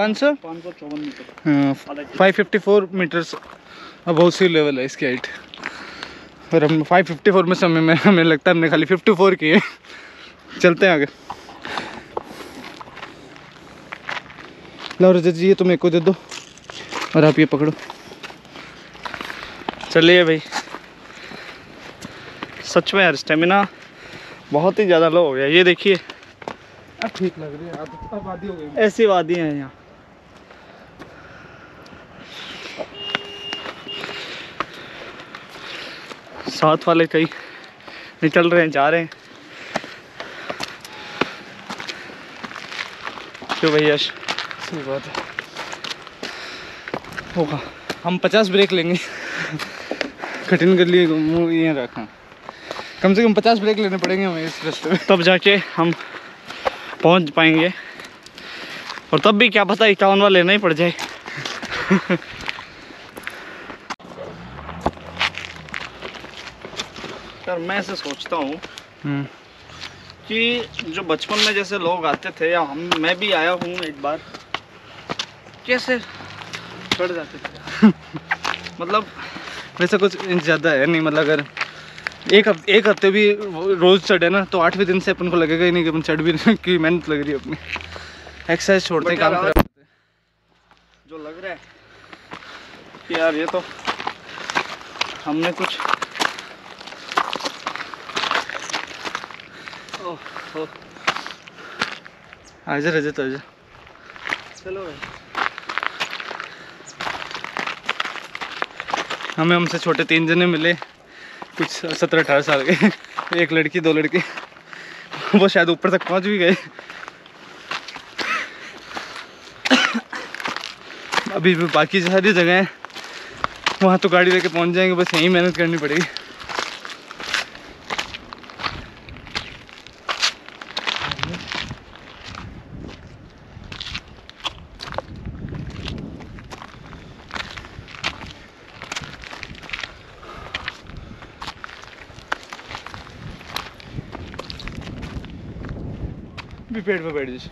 पाँच सौ? Five fifty four meters sea level है इसकी हाइट और हम फाइव फिफ्टी फोर में समय में हमें लगता है हमने खाली फिफ्टी फोर की है। चलते हैं आगे। लो रजत जी ये तुम एक को दे दो। और आप ये पकड़ो। चलिए भाई। सच में यार स्टेमिना बहुत ही ज़्यादा लो हो गया। ये देखिए। अब ठीक लग रही है अब अब हो गई। ऐसी वादियाँ हैं यहाँ। साथ वाले कई निकल रहे हैं जा रहे हैं। क्यों भैया सही बात है। होगा। हम पचास ब्रेक लेंगे। कठिन कर लिए मुँह ये रखा। कम से कम पचास ब्रेक लेने पड़ेंगे हमें इस रास्ते में। तब जाके हम पहुँच पाएँगे। और तब भी क्या पता इक्यावन वाले नहीं पड़ जाए। यार मैं ऐसे सोचता हूँ हम्म, कि जो बचपन में जैसे लोग आते थे या हम मैं भी आया हूँ एक बार कैसे चढ़ जाते थे? मतलब वैसा कुछ ज़्यादा है नहीं मतलब अगर एक हफ़्ते एक हफ़्ते भी रोज़ चढ़े ना तो आठवें दिन से अपन को लगेगा ही नहीं कि अपन चढ़ भी नहीं कि मेहनत लग रही है अपनी। एक्सरसाइज छोड़ते काम है। जो लग रहा है कि यार ये तो हमने कुछ आजा रजत आजा चलो भाई। हमें हमसे छोटे तीन जने मिले कुछ सत्रह अठारह साल के। एक लड़की दो लड़के। वो शायद ऊपर तक पहुँच भी गए। अभी भी बाकी सारी जगह हैं। वहाँ तो गाड़ी लेके पहुँच जाएँगे बस यहीं मेहनत करनी पड़ेगी। भी पेड़ पे बैठ जाइए।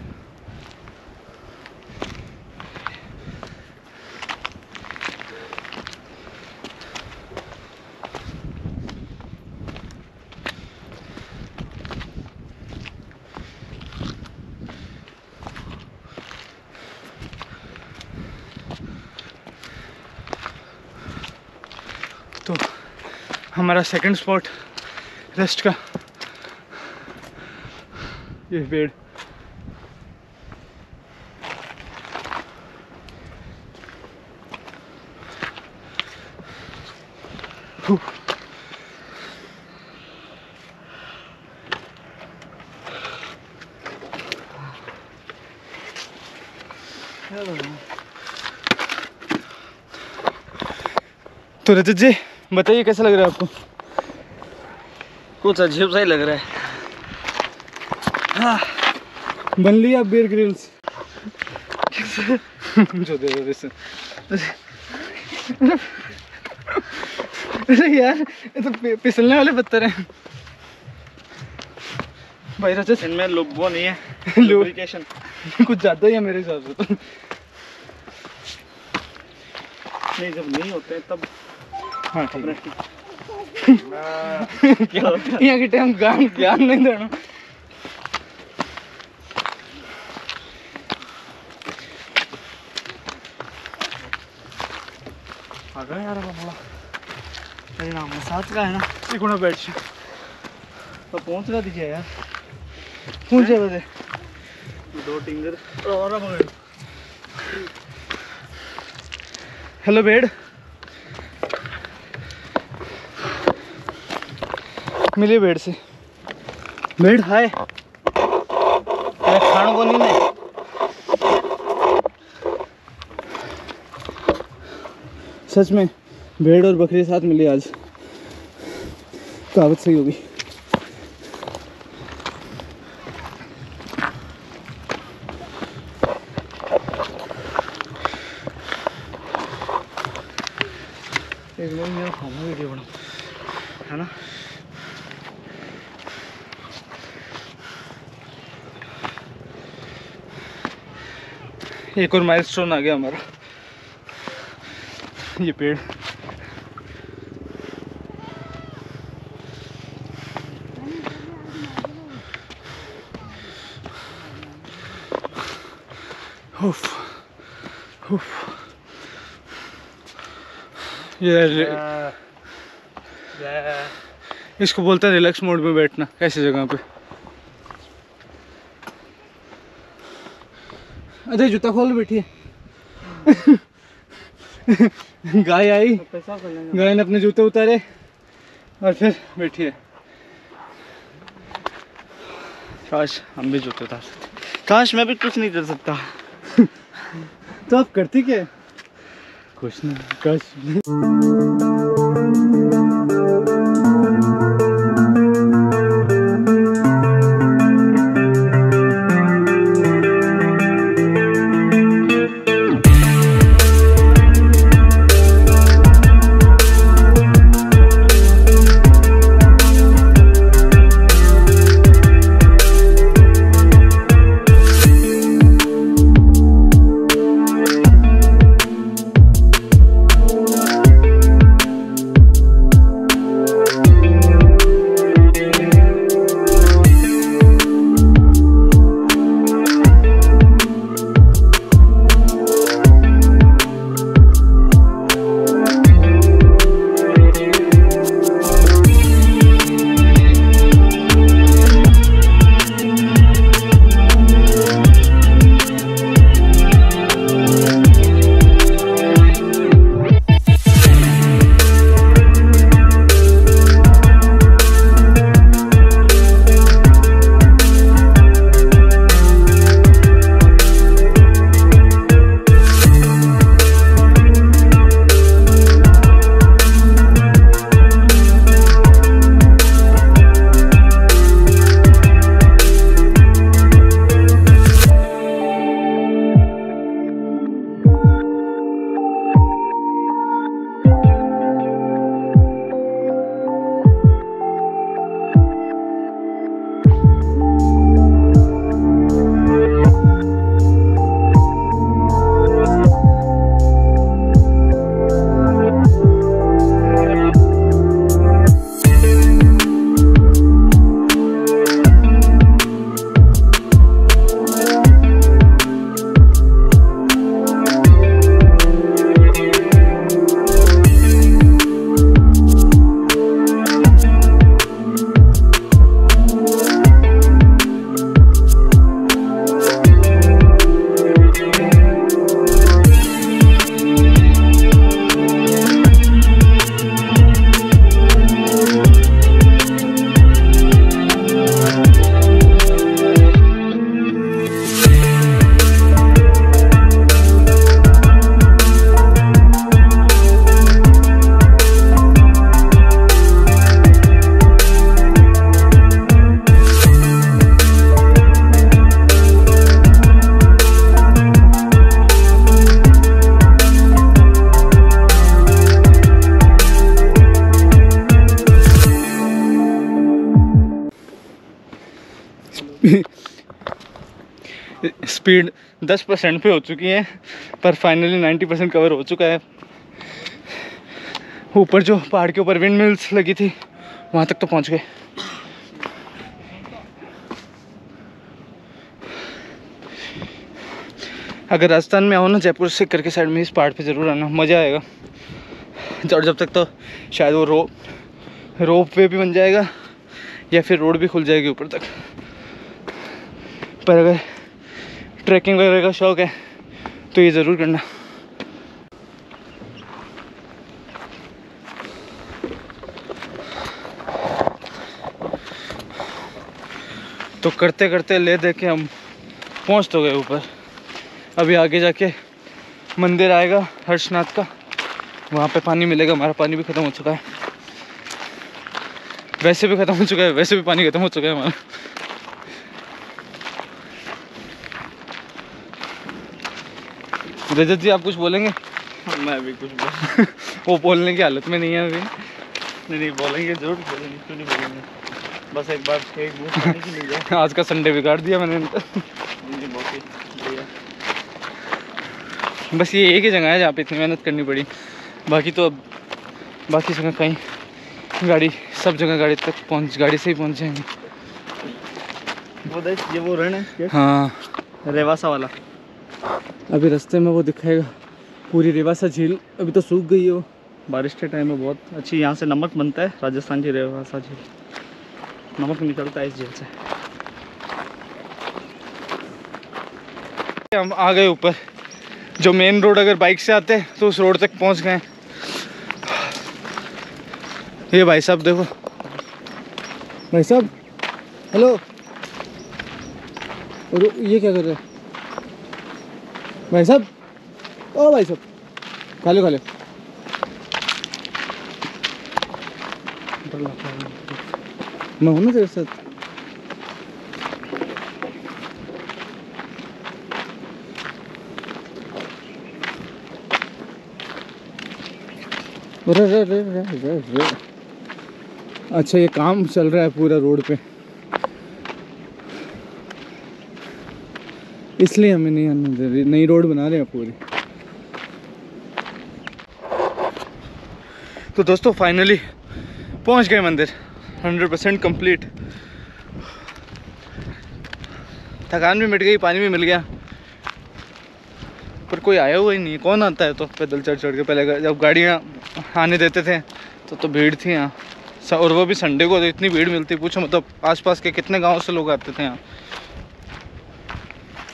तो हमारा सेकंड स्पॉट रेस्ट का ये पेड़। तो रजत जी बताइए कैसा लग रहा है आपको? कुछ अजीब सा ही लग रहा है। हाँ। बन लिया बियर ग्रिल्स जो दे दो। अरे यार ये तो फिसलने वाले पत्थर हैं। भाई रजत इनमें लुब वो नहीं है। लुब्रिकेशन कुछ ज़्यादा ही है मेरे हिसाब से तो। नहीं जब नहीं होते तब हाँ ठीक है। यहाँ के टाइम ज्ञान ज्ञान नहीं देना। आ गया यार अब बड़ा परिणाम साथ का है ना? ये गुणा बैठ से तो पहुँच का दीजिए यार। पूछे बजे दो। टिंगर। और हेलो बेड। मिले बेड से। बेड हाय खाण को नहीं है सच में। भेड़ और बकरी साथ मिली आज। कहावत सही होगी। एक मिनट मेरा खाना वीडियो बना। है ना? एक और माइलस्टोन आ गया हमारा। ये पेड़। उफ, उफ। ये रे- इसको बोलते हैं रिलैक्स मोड में बैठना ऐसी जगह पे। अरे जूता खोल बैठी गाय आई। लेंगे गाय ने अपने जूते उतारे और फिर बैठी है। काश हम भी जूते उतार सकते। काश मैं भी कुछ नहीं कर सकता। तो आप करती क्या कुछ नहीं काश स्पीड 10 परसेंट पे हो चुकी है, पर फाइनली 90 परसेंट कवर हो चुका है। ऊपर जो पहाड़ के ऊपर विंड मिल्स लगी थी, वहाँ तक तो पहुँच गए। अगर राजस्थान में आओ ना, जयपुर से करके साइड में इस पहाड़ पे ज़रूर आना, मज़ा आएगा। और जब तक तो शायद वो रो, रोप वे भी बन जाएगा, या फिर रोड भी खुल जाएगी ऊपर तक। पर अगर ट्रैकिंग वगैरह का शौक है तो ये ज़रूर करना। तो करते करते ले दे के हम पहुँच तो गए ऊपर। अभी आगे जाके मंदिर आएगा, हर्षनाथ का। वहाँ पे पानी मिलेगा, हमारा पानी भी ख़त्म हो चुका है। वैसे भी ख़त्म हो चुका है, वैसे भी पानी ख़त्म हो चुका है हमारा। रजत जी आप कुछ बोलेंगे? मैं भी कुछ बोल वो बोलने की हालत में नहीं है अभी। नहीं नहीं बोलेंगे ज़रूर बोलेंगे क्यों नहीं बोलेंगे? बस एक बार एक आज का संडे बिगाड़ दिया मैंने। बस ये एक ही जगह है जहाँ पे इतनी मेहनत करनी पड़ी। बाकी तो अब बाकी जगह कहीं गाड़ी सब जगह गाड़ी तक पहुँच गाड़ी से ही पहुँच जाएँगे। वो ये वो रण है हाँ। रेवासा वाला। अभी रास्ते में वो दिखाएगा। पूरी रेवासा झील। अभी तो सूख गई है वो। बारिश के टाइम में बहुत अच्छी यहाँ से नमक बनता है राजस्थान की रेवासा झील। नमक निकलता है इस झील से। हम आ गए ऊपर। जो मेन रोड अगर बाइक से आते हैं तो उस रोड तक पहुँच गए ये भाई साहब देखो। भाई साहब हेलो और ये क्या कर रहे हैं? भाई साहब। ओ भाई साहब। खा लो खा लो। मैं हूँ ना तेरे साथ। रे रे रे रे रे रे अच्छा ये काम चल रहा है पूरा रोड पे। इसलिए हमें नहीं आने दे रही, नई रोड बना रहे हैं पूरी। तो दोस्तों फाइनली पहुँच गए मंदिर। 100% परसेंट कंप्लीट थकान भी मिट गई, पानी भी मिल गया। पर कोई आया हुआ ही नहीं। कौन आता है? तो पैदल चढ़ चढ़ के पहले जब गाड़ियाँ आने देते थे तो तो भीड़ थी यहाँ। और वो भी संडे को तो इतनी भीड़ मिलती, पूछो मतलब आसपास के कितने गाँव से लोग आते थे यहाँ।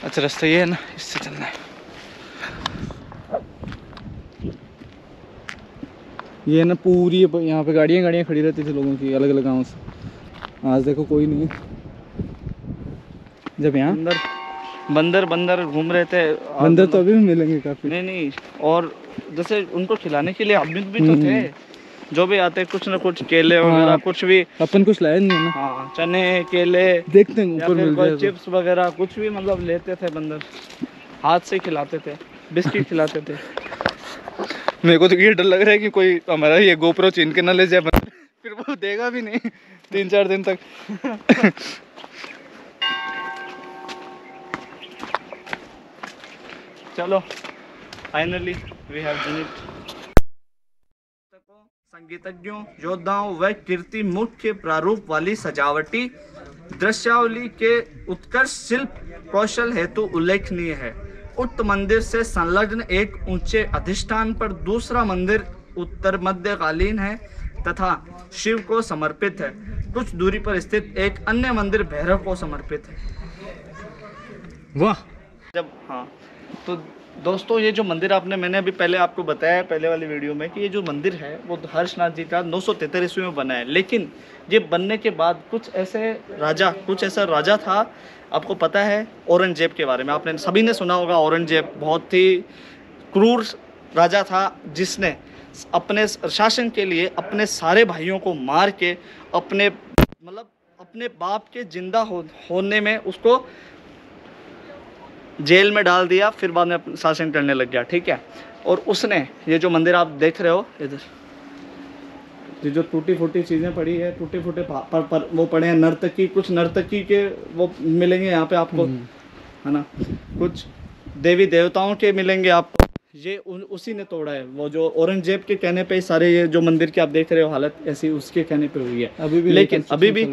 अच्छा रास्ता ये है ना इससे चलना है ये ना पूरी यहाँ पे गाड़ियाँ गाड़ियाँ खड़ी रहती थी लोगों की अलग अलग गाँव से। आज देखो कोई नहीं है। जब यहाँ? बंदर बंदर बंदर घूम रहे थे। बंदर तो अभी भी मिलेंगे काफ़ी। नहीं नहीं और जैसे उनको खिलाने के लिए आदमी भी तो हम्म। थे। जो भी आते हैं कुछ ना कुछ केले वगैरह हाँ। कुछ भी। अपन कुछ लाया नहीं ना। हाँ चने केले देखते हैं ऊपर मिल कोई जाए। चिप्स वगैरह कुछ भी मतलब लेते थे बंदर। हाथ से खिलाते थे बिस्किट खिलाते थे। मेरे को तो ये डर लग रहा है कि कोई हमारा ये गोप्रो छीन के ना ले जाए बंदर। फिर वो देगा भी नहीं तीन चार दिन तक। चलो finally we have done it संगीतज्ञों योद्धाओं व कीर्ति मुख्य प्रारूप वाली सजावटी दृश्यावली के उत्कर्ष शिल्प कौशल हेतु उल्लेखनीय है। उक्त मंदिर से संलग्न एक ऊँचे अधिष्ठान पर दूसरा मंदिर उत्तर मध्यकालीन है तथा शिव को समर्पित है। कुछ दूरी पर स्थित एक अन्य मंदिर भैरव को समर्पित है। वाह। जब हाँ तो दोस्तों ये जो मंदिर आपने मैंने अभी पहले आपको बताया पहले वाली वीडियो में कि ये जो मंदिर है वो हर्षनाथ जी का नौ सौ ईस्वी में बना है। लेकिन ये बनने के बाद कुछ ऐसे राजा कुछ ऐसा राजा था आपको पता है औरंगज़ेब के बारे में। आपने सभी ने सुना होगा औरंगज़ेब बहुत ही क्रूर राजा था जिसने अपने शासन के लिए अपने सारे भाइयों को मार के अपने मतलब अपने बाप के ज़िंदा हो, होने में उसको जेल में डाल दिया फिर बाद में शासन करने लग गया ठीक है? और उसने ये जो मंदिर आप देख रहे हो इधर। ये जो टूटी फूटी चीज़ें पड़ी है टूटे फूटे पर, पर वो पड़े हैं नर्तकी कुछ नर्तकी के वो मिलेंगे यहाँ पे आपको है ना? कुछ देवी देवताओं के मिलेंगे आपको। ये उन, उसी ने तोड़ा है। वो जो औरंगज़ेब के कहने पे सारे ये जो मंदिर की आप देख रहे हो हालत ऐसी उसके कहने पे हुई है। अभी भी लेकिन अभी भी।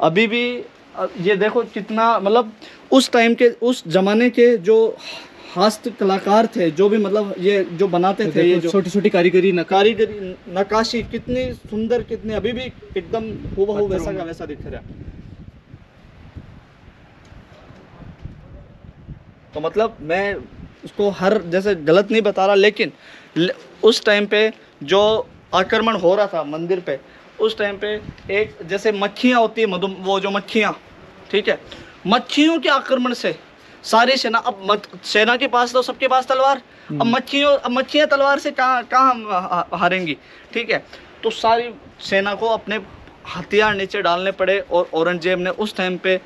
अभी भी ये देखो कितना मतलब उस टाइम के उस जमाने के जो हस्त कलाकार थे जो भी मतलब ये जो बनाते थे ये छोटी छोटी कारीगरी न कारीगरी नकाशी कितनी सुंदर कितनी अभी भी एकदम हूबहू वैसा का वैसा दिख रहा। है तो मतलब मैं उसको हर जैसे गलत नहीं बता रहा लेकिन उस टाइम पे जो आक्रमण हो रहा था मंदिर पे उस टाइम पे एक जैसे मक्खियाँ होती है मधु वो जो मक्खियाँ ठीक है? मच्छियों के आक्रमण से सारी सेना अब मत, सेना के पास तो सबके पास तलवार। अब मच्छियों अब मक्खियाँ तलवार से कहाँ कहाँ हम हारेंगी? ठीक है? तो सारी सेना को अपने हथियार नीचे डालने पड़े और औरंगज़ेब ने उस टाइम पे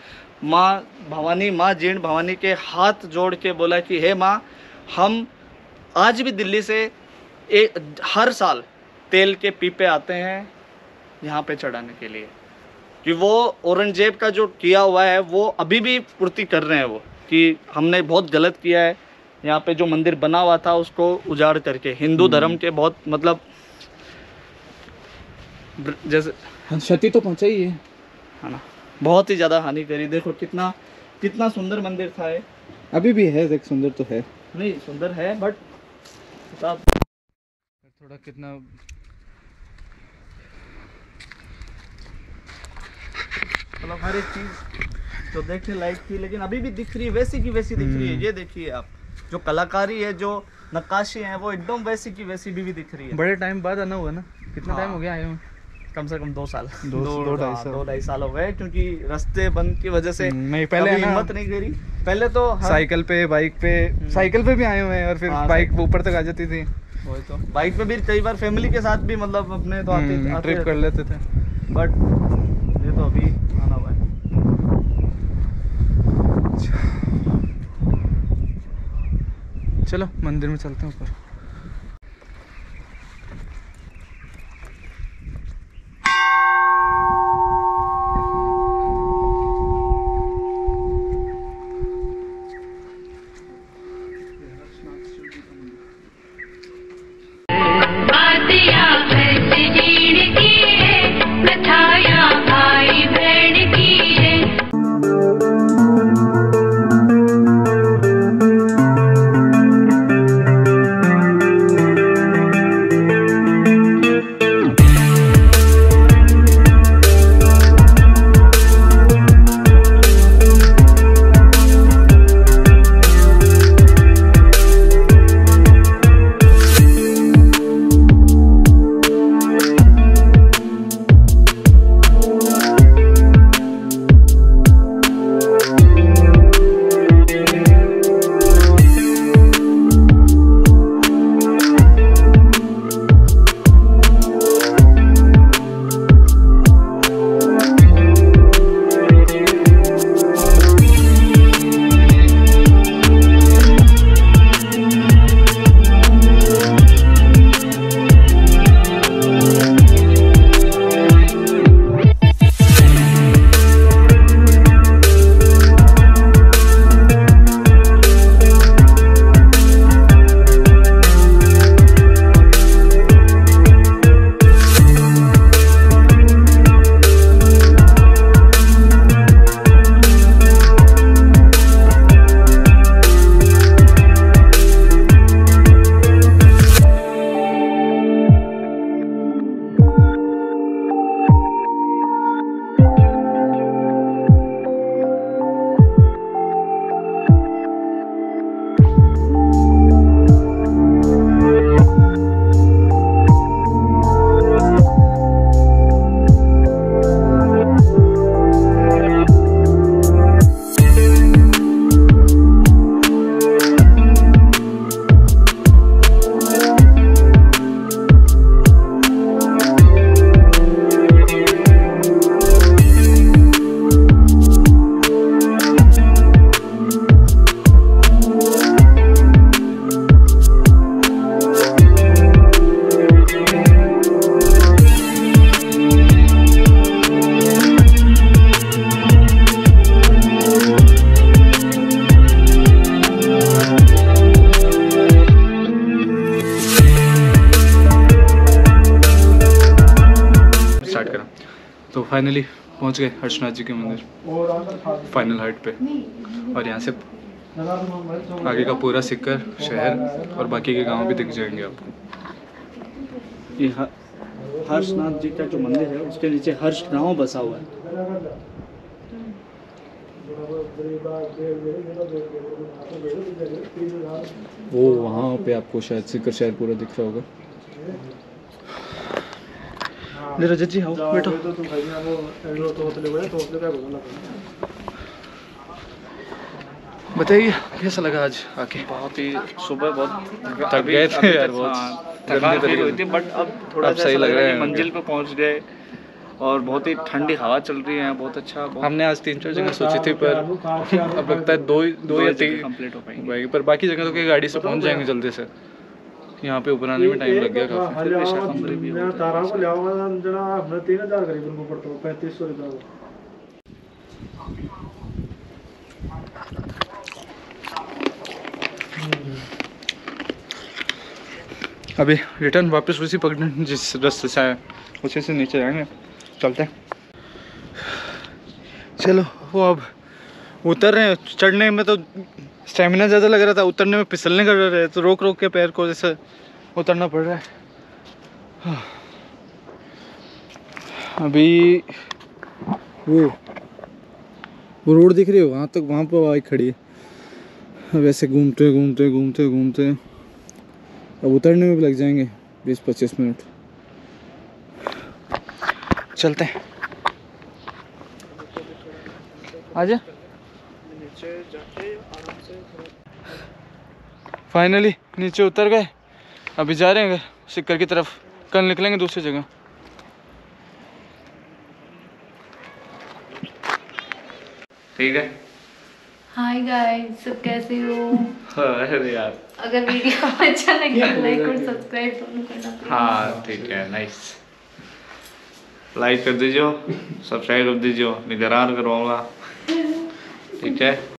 माँ भवानी माँ जीर्ण भवानी के हाथ जोड़ के बोला कि हे माँ हम आज भी दिल्ली से एक हर साल तेल के पीपे आते हैं यहाँ पे चढ़ाने के लिए। कि वो औरंगज़ेब का जो किया हुआ है वो अभी भी पूर्ति कर रहे हैं वो कि हमने बहुत गलत किया है। यहाँ पे जो मंदिर बना हुआ था उसको उजाड़ करके हिंदू धर्म के बहुत मतलब जैसे क्षति तो पहुँचा ही। है है ना बहुत ही ज़्यादा हानि करी देखो कितना कितना सुंदर मंदिर था ये। अभी भी है देख सुंदर तो है। नहीं सुंदर है बट थोड़ा कितना मतलब हर एक चीज़ जो देखने लायक थी लेकिन अभी भी दिख रही है वैसी की वैसी दिख रही है। ये देखिए आप जो कलाकारी है जो नक्काशी है वो एकदम वैसी की वैसी भी, भी दिख रही है। बड़े टाइम बाद आना हुआ ना? कितना हाँ। टाइम हो गया आए कम से कम दो साल। दो- दो ढाई हाँ, साल। दो ढाई साल हो गए क्योंकि रास्ते बंद की वजह से हम्म, नहीं, पहले है हिम्मत नहीं करी। पहले तो साइकिल पे बाइक पे साइकिल पे भी आए हुए हैं और फिर हाँ, बाइक ऊपर तक आ जाती थी। वही तो। बाइक पे भी कई बार फैमिली के साथ भी मतलब अपने तो आते आते ट्रिप कर लेते थे। बट ये तो अभी आना हुआ है चलो मंदिर में चलते हैं ऊपर। फाइनली पहुँच गए हर्षनाथ जी के मंदिर। फाइनल हाइट पे। और यहाँ से आगे का पूरा सिक्कर शहर और बाकी के गाँव भी दिख जाएँगे आपको। ये हर्षनाथ जी का जो मंदिर है उसके नीचे हर्ष गाँव बसा हुआ है। वो वहाँ पे आपको शायद सिक्कर शहर पूरा दिख रहा होगा। रजत जी आओ बैठो बताइए कैसा लगा आज आके? बहुत ही सुबह बहुत थक गए थे यार बहुत। हाँ, थकान फील तो हुई थी बट अब थोड़ा सा सही लग रहा है है। मंजिल पे पहुँच गए और बहुत ही ठंडी हवा चल रही है बहुत अच्छा बहुत हमने आज तीन चार जगह सोची थी पर अब लगता है दो दो या तीन कंप्लीट हो पाएँगे। पर बाकी जगह तो क्या गाड़ी से पहुँच जाएँगे जल्दी से। यहाँ पे ऊपर में टाइम लग गया काफ़ी। फिर कमरे भी मैं 18 को जना अपना 3000 पड़ता है 3500 अभी रिटर्न वापस उसी पकड़ने जिस रास्ते से आया उसी से नीचे जाएँगे। चलते हैं। चलो वो अब उतर रहे हैं, चढ़ने में तो स्टेमिना ज़्यादा लग रहा था, उतरने में फिसलने कर रहे तो रोक रोक के पैर को जैसे उतरना पड़ रहा है। हाँ। अभी वो वो रोड दिख रही है, वहाँ तक, वहाँ पर बाइक खड़ी है। अब ऐसे घूमते घूमते घूमते घूमते। अब उतरने में भी लग जाएँगे, बीस पच्चीस मिनट। चलते हैं। आजा नीचे जाके आराम से फाइनली नीचे उतर गए। अभी जा रहे हैं सिक्कर की तरफ़। कल निकलेंगे दूसरी जगह। ठीक है? हाय गाइस सब कैसे हो? अरे यार। अगर वीडियो अच्छा लगे तो लाइक और सब्सक्राइब दोनों करना हाँ ठीक है नाइस लाइक कर दीजिए सब्सक्राइब कर दीजिए निगरान करवाऊँगा। ठीक है?